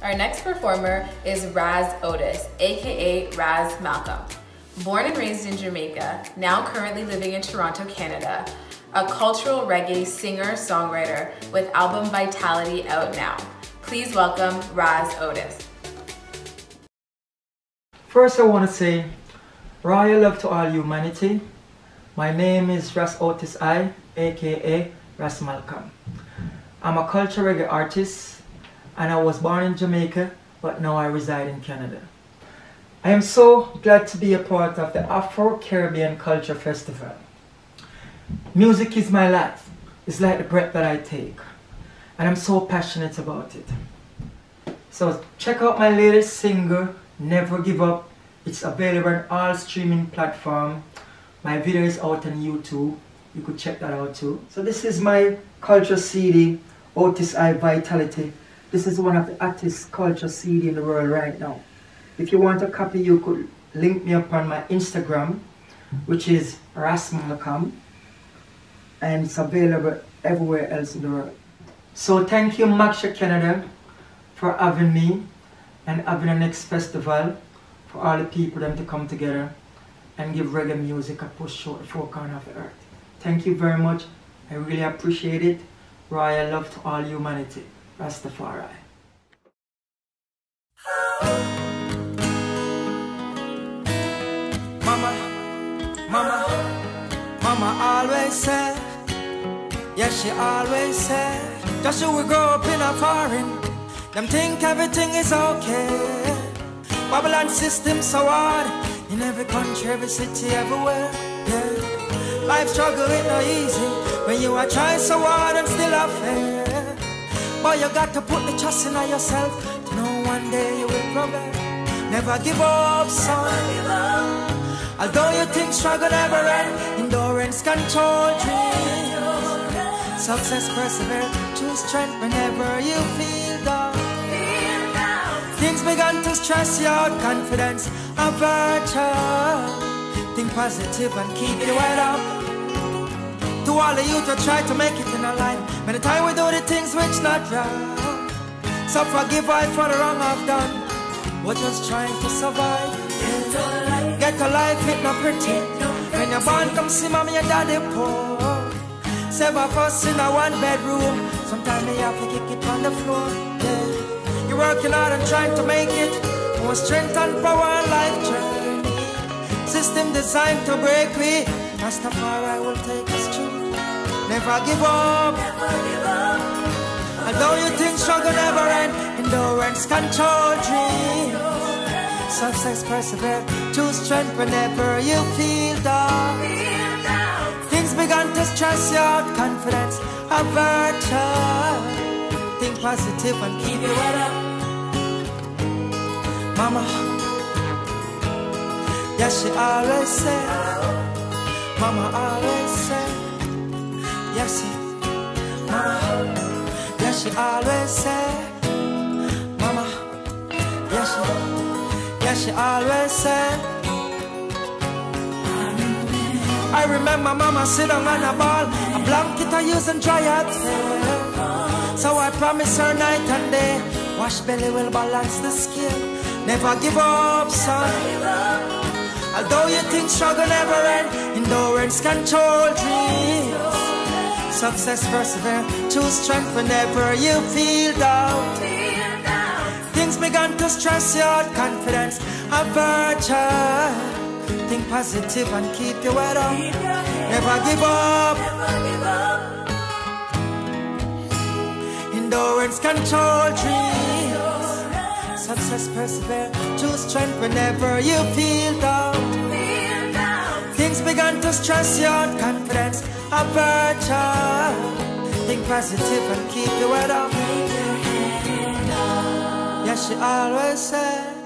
Our next performer is Ras Otis, aka Ras Malkam. Born and raised in Jamaica, now currently living in Toronto, Canada, a cultural reggae singer-songwriter with album Vitality out now. Please welcome Ras Otis. First I want to say, royal love to all humanity. My name is Ras Otis I, aka Ras Malkam. I'm a cultural reggae artist and I was born in Jamaica but now I reside in Canada. I am so glad to be a part of the Afro-Caribbean Culture Festival. Music is my life. It's like the breath that I take. And I'm so passionate about it. So check out my latest single, Never Give Up. It's available on all streaming platforms my video is out on YouTube. You could check that out too. So this is my culture CD, Otis I Vitality. This is one of the hottest culture CD in the world right now. If you want a copy, you could link me up on my Instagram, which is Rasmalkam, and it's available everywhere else in the world. So thank you, Maxia Canada, for having me and having a next festival for all the people them to come together and give reggae music a push to the four corners of the earth. Thank you very much. I really appreciate it. Royal love to all humanity. Rastafari. Mama, mama, mama always said, yes she always said, just so we grow up in a foreign, them think everything is okay. Babylon system so hard, in every country, every city, everywhere. Yeah. Life struggle ain't no easy. When you are trying so hard and still a fair. But you got to put the trust in yourself to know one day you will prevail. Never give up, son. Although you think struggle never end, endurance control dreams. Success persevere, choose strength whenever you feel down. Things began to stress you out, confidence virtue. Think positive and keep your head up. To all the youth who try to make it in a life, many times we do the things which not right. So forgive I for the wrong I've done. We're just trying to survive. Get a life, Get a life it not pretty. When you're born, come see mommy and daddy poor. Seven of us in a one bedroom. Sometimes they have to kick it on the floor. Yeah. You're working hard and trying to make it. More strength and power and life journey. System designed to break me. Rastafari will take us through. Never give up. Never give up. Although you think struggle never end, endurance can control dreams. Success persevere, choose strength whenever you feel down. Things began to stress you out, confidence, virtue. Think positive and keep your head up. Mama, yes, she always said. Mama always she, Mama, yes, she always said. Mama, yes, she, yes, she always said. I remember Mama sit on a ball, a blanket I use and dry hair. So I promise her night and day, wash belly will balance the scale. Never give up, son. Although you think struggle never end, endurance control dreams. Success persevere, choose strength whenever you feel down. Things began to stress your confidence, a virtue. Think positive and keep your head up. Never give up. Endurance control dreams. Success persevere. Choose strength whenever you feel down. Things began to stress your. Confidence, a virtue. Think positive and keep your head up. Yes, she always said.